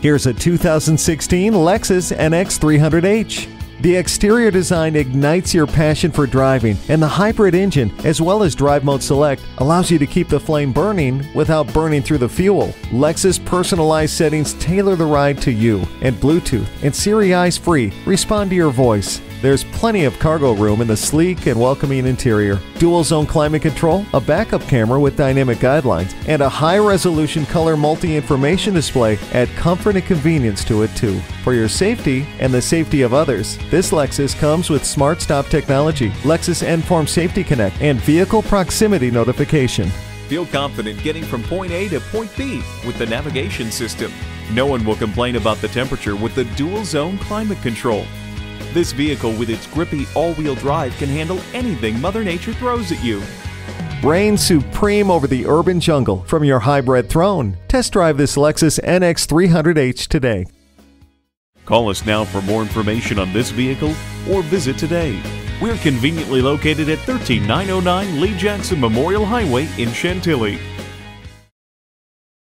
Here's a 2016 Lexus NX 300H. The exterior design ignites your passion for driving, and the hybrid engine, as well as Drive Mode Select, allows you to keep the flame burning without burning through the fuel. Lexus personalized settings tailor the ride to you, and Bluetooth and Siri Eyes Free respond to your voice. There's plenty of cargo room in the sleek and welcoming interior. Dual zone climate control, a backup camera with dynamic guidelines, and a high resolution color multi information display add comfort and convenience to it too. For your safety and the safety of others, this Lexus comes with Smart Stop technology, Lexus Enform Safety Connect, and vehicle proximity notification. Feel confident getting from point A to point B with the navigation system. No one will complain about the temperature with the dual zone climate control. This vehicle with its grippy all-wheel drive can handle anything Mother Nature throws at you. Reign supreme over the urban jungle from your hybrid throne. Test drive this Lexus NX 300H today. Call us now for more information on this vehicle or visit today. We're conveniently located at 13909 Lee Jackson Memorial Highway in Chantilly.